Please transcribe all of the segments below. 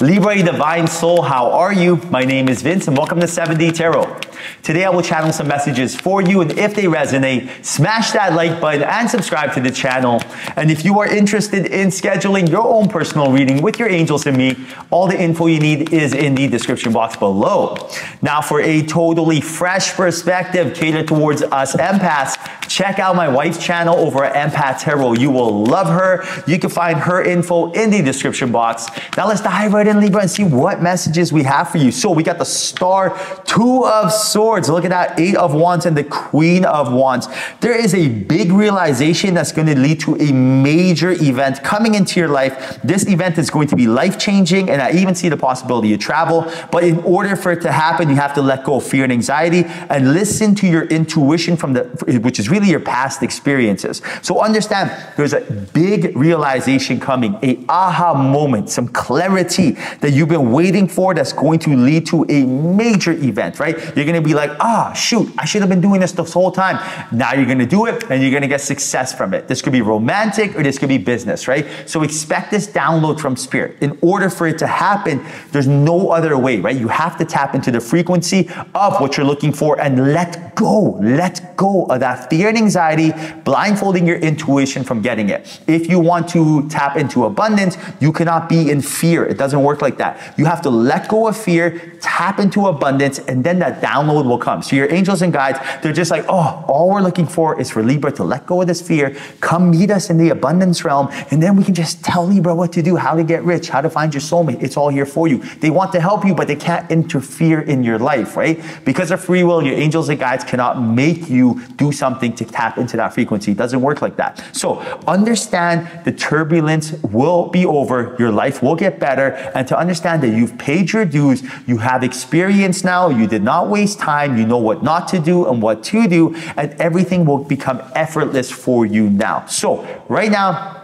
Libra Divine Soul, how are you? My name is Vince and welcome to 7D Tarot. Today I will channel some messages for you and if they resonate, smash that like button and subscribe to the channel. And if you are interested in scheduling your own personal reading with your angels and me, all the info you need is in the description box below. Now for a totally fresh perspective catered towards us empaths, check out my wife's channel over at Empath Tarot. You will love her. You can find her info in the description box. Now let's dive right in Libra and see what messages we have for you. So we got the star, two of swords. Look at that, eight of wands and the queen of wands. There is a big realization that's going to lead to a major event coming into your life. This event is going to be life changing and I even see the possibility of travel. But in order for it to happen, you have to let go of fear and anxiety and listen to your intuition from the, which is really your past experiences. So understand there's a big realization coming, a aha moment, some clarity that you've been waiting for that's going to lead to a major event, right? You're going to be like, ah, shoot, I should have been doing this this whole time. Now you're to do it and you're to get success from it. This could be romantic or this could be business, right? So expect this download from spirit. In order for it to happen, there's no other way, right? You have to tap into the frequency of what you're looking for and let go, let go of that fear and anxiety, blindfolding your intuition from getting it. If you want to tap into abundance, you cannot be in fear. It doesn't work like that. You have to let go of fear, tap into abundance, and then that download will come. So your angels and guides, they're just like, oh, all we're looking for is for Libra to let go of this fear, come meet us in the abundance realm, and then we can just tell Libra what to do, how to get rich, how to find your soulmate. It's all here for you. They want to help you, but they can't interfere in your life, right? Because of free will, your angels and guides cannot make you do something to tap into that frequency. It doesn't work like that. So understand the turbulence will be over. Your life will get better. And to understand that you've paid your dues, you have experience now, you did not waste time, you know what not to do and what to do, and everything will become effortless for you now. So right now,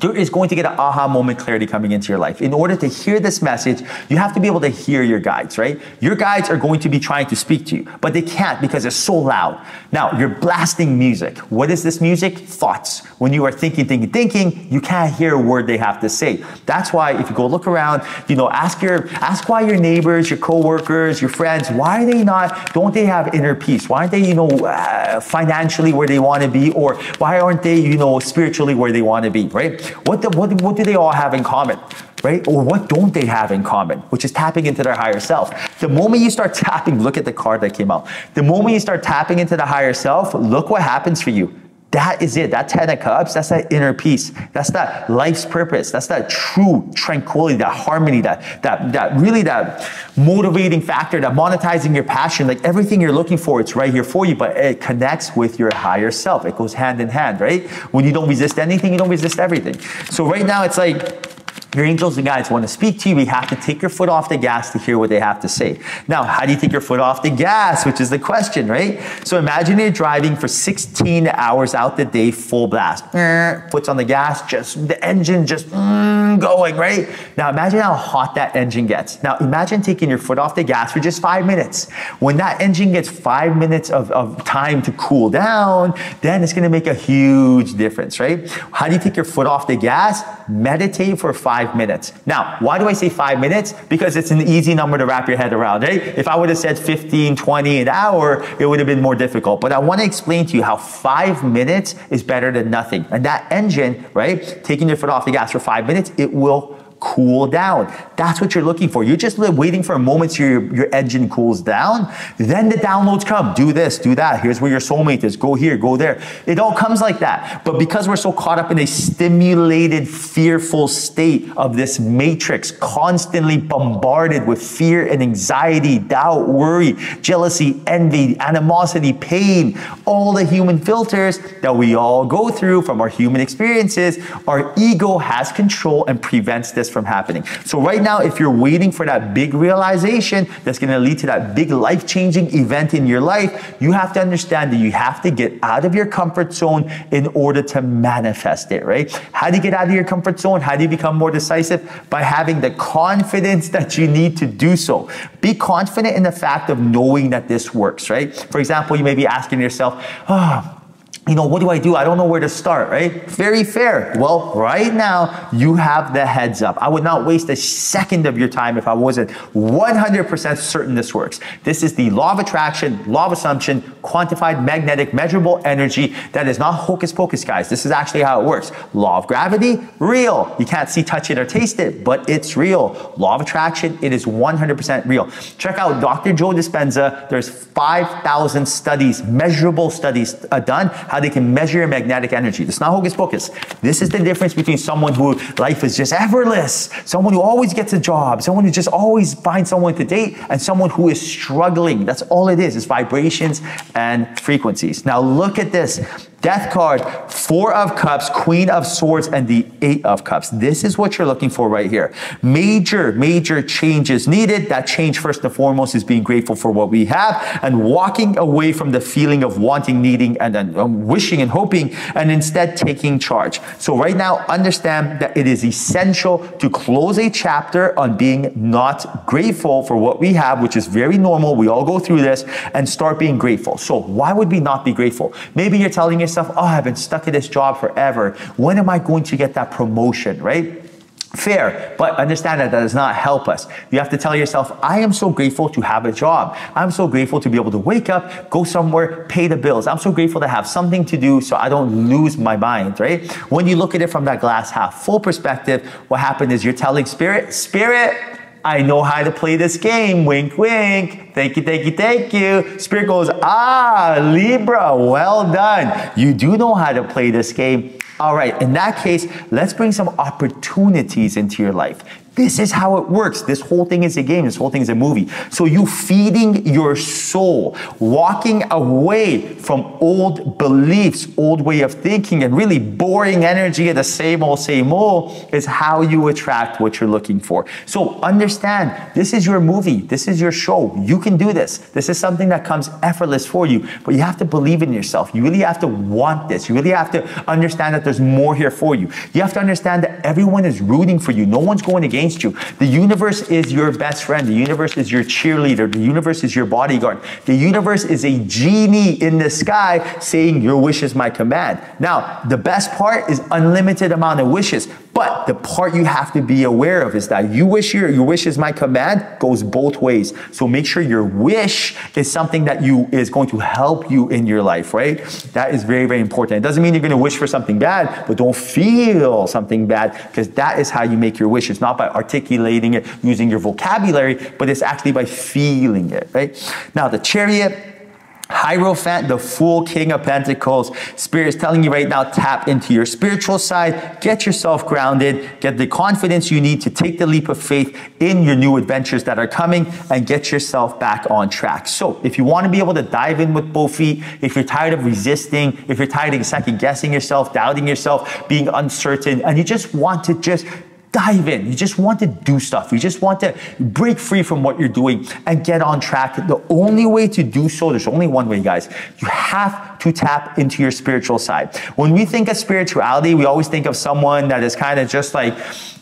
there is going to get an aha moment clarity coming into your life. In order to hear this message, you have to be able to hear your guides, right? Your guides are going to be trying to speak to you, but they can't because it's so loud. Now, you're blasting music. What is this music? Thoughts. When you are thinking, thinking, thinking, you can't hear a word they have to say. That's why if you go look around, you know, ask your, ask why your neighbors, your coworkers, your friends, why are they not, don't they have inner peace? Why aren't they, you know, uh, financially where they want to be? Or why aren't they, you know, spiritually where they want to be, right? What, the, what, what do they all have in common? right? Or what don't they have in common? Which is tapping into their higher self. The moment you start tapping, look at the card that came out. The moment you start tapping into the higher self, look what happens for you. That is it. That Ten of Cups, that's that inner peace. That's that life's purpose. That's that true tranquility, that harmony, that, that, that really that motivating factor, that monetizing your passion. Like everything you're looking for, it's right here for you, but it connects with your higher self. It goes hand in hand, right? When you don't resist anything, you don't resist everything. So right now it's like, your angels and guides want to speak to you, you have to take your foot off the gas to hear what they have to say. Now, how do you take your foot off the gas? Which is the question, right? So imagine you're driving for 16 hours out the day, full blast. Foot's on the gas, just the engine just mm, going, right? Now imagine how hot that engine gets. Now imagine taking your foot off the gas for just five minutes. When that engine gets five minutes of, of time to cool down, then it's gonna make a huge difference, right? How do you take your foot off the gas? Meditate for five five minutes. Now, why do I say five minutes? Because it's an easy number to wrap your head around, right? If I would have said 15, 20 an hour, it would have been more difficult. But I want to explain to you how five minutes is better than nothing. And that engine, right, taking your foot off the gas for five minutes, it will cool down. That's what you're looking for. You're just waiting for a moment so your, your engine cools down. Then the downloads come. Do this, do that. Here's where your soulmate is. Go here, go there. It all comes like that. But because we're so caught up in a stimulated, fearful state of this matrix, constantly bombarded with fear and anxiety, doubt, worry, jealousy, envy, animosity, pain, all the human filters that we all go through from our human experiences, our ego has control and prevents this this from happening. So right now, if you're waiting for that big realization that's going to lead to that big life-changing event in your life, you have to understand that you have to get out of your comfort zone in order to manifest it, right? How do you get out of your comfort zone? How do you become more decisive? By having the confidence that you need to do so. Be confident in the fact of knowing that this works, right? For example, you may be asking yourself, oh, you know, what do I do? I don't know where to start, right? Very fair. Well, right now, you have the heads up. I would not waste a second of your time if I wasn't 100% certain this works. This is the law of attraction, law of assumption, quantified magnetic measurable energy that is not hocus pocus, guys. This is actually how it works. Law of gravity, real. You can't see, touch it, or taste it, but it's real. Law of attraction, it is 100% real. Check out Dr. Joe Dispenza. There's 5,000 studies, measurable studies uh, done how they can measure magnetic energy. It's not hocus pocus. This is the difference between someone who life is just effortless, someone who always gets a job, someone who just always finds someone to date, and someone who is struggling. That's all it is, it's vibrations and frequencies. Now look at this. Death card, Four of Cups, Queen of Swords, and the Eight of Cups. This is what you're looking for right here. Major, major changes needed. That change, first and foremost, is being grateful for what we have and walking away from the feeling of wanting, needing, and um, wishing and hoping, and instead taking charge. So, right now, understand that it is essential to close a chapter on being not grateful for what we have, which is very normal. We all go through this, and start being grateful. So, why would we not be grateful? Maybe you're telling yourself, oh, I've been stuck in this job forever. When am I going to get that promotion, right? Fair, but understand that that does not help us. You have to tell yourself, I am so grateful to have a job. I'm so grateful to be able to wake up, go somewhere, pay the bills. I'm so grateful to have something to do so I don't lose my mind, right? When you look at it from that glass half full perspective, what happened is you're telling spirit, spirit, I know how to play this game. Wink, wink. Thank you, thank you, thank you. Spirit goes, ah, Libra, well done. You do know how to play this game. All right, in that case, let's bring some opportunities into your life. This is how it works. This whole thing is a game. This whole thing is a movie. So you feeding your soul, walking away from old beliefs, old way of thinking, and really boring energy of the same old, same old is how you attract what you're looking for. So understand, this is your movie. This is your show. You can do this. This is something that comes effortless for you, but you have to believe in yourself. You really have to want this. You really have to understand that there's more here for you. You have to understand that everyone is rooting for you. No one's going against you. The universe is your best friend. The universe is your cheerleader. The universe is your bodyguard. The universe is a genie in the sky saying, Your wish is my command. Now, the best part is unlimited amount of wishes. But the part you have to be aware of is that you wish your, your wish is my command goes both ways. So make sure your wish is something that you is going to help you in your life, right? That is very, very important. It doesn't mean you're going to wish for something bad, but don't feel something bad because that is how you make your wish. It's not by articulating it using your vocabulary, but it's actually by feeling it, right? Now the chariot Hierophant, the Fool, King of Pentacles. Spirit is telling you right now, tap into your spiritual side, get yourself grounded, get the confidence you need to take the leap of faith in your new adventures that are coming, and get yourself back on track. So, if you want to be able to dive in with both feet, if you're tired of resisting, if you're tired of second guessing yourself, doubting yourself, being uncertain, and you just want to just dive in. You just want to do stuff. You just want to break free from what you're doing and get on track. The only way to do so, there's only one way, guys. You have to tap into your spiritual side. When we think of spirituality, we always think of someone that is kind of just like,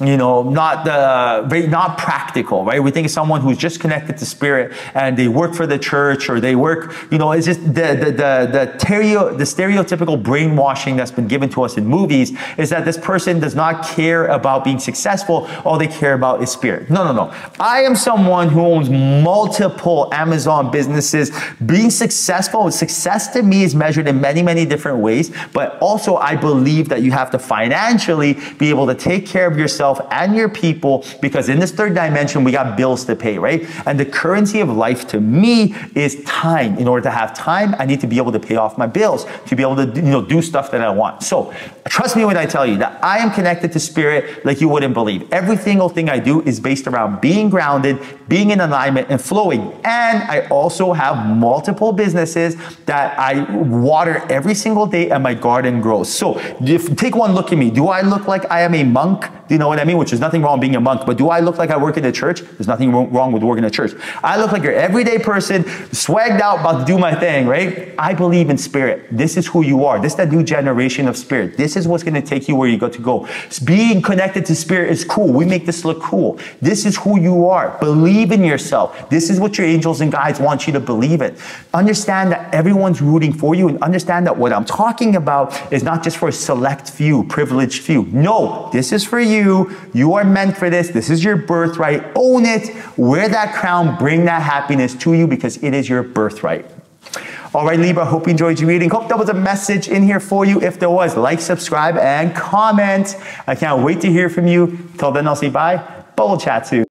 you know, not the very not practical, right? We think of someone who's just connected to spirit and they work for the church or they work, you know, it's just the the the the, the stereotypical brainwashing that's been given to us in movies is that this person does not care about being successful. All they care about is spirit. No, no, no. I am someone who owns multiple Amazon businesses. Being successful, success to me is measured in many, many different ways. But also, I believe that you have to financially be able to take care of yourself and your people because in this third dimension, we got bills to pay, right? And the currency of life to me is time. In order to have time, I need to be able to pay off my bills, to be able to you know, do stuff that I want. So trust me when I tell you that I am connected to spirit like you wouldn't believe. Every single thing I do is based around being grounded, being in alignment and flowing. And I also have multiple businesses that I water every single day and my garden grows. So if, take one look at me. Do I look like I am a monk? You know what I mean? Which is nothing wrong being a monk. But do I look like I work in a church? There's nothing wrong with working in a church. I look like your everyday person, swagged out, about to do my thing, right? I believe in spirit. This is who you are. This is that new generation of spirit. This is what's going to take you where you got to go. Being connected to spirit is cool. We make this look cool. This is who you are. Believe in yourself. This is what your angels and guides want you to believe in. Understand that everyone's rooting for you and understand that what I'm talking about is not just for a select few, privileged few. No, this is for you. You are meant for this. This is your birthright. Own it. Wear that crown. Bring that happiness to you because it is your birthright. All right, Libra, hope you enjoyed your reading. Hope there was a message in here for you. If there was, like, subscribe, and comment. I can't wait to hear from you. Till then, I'll say bye, but chat soon.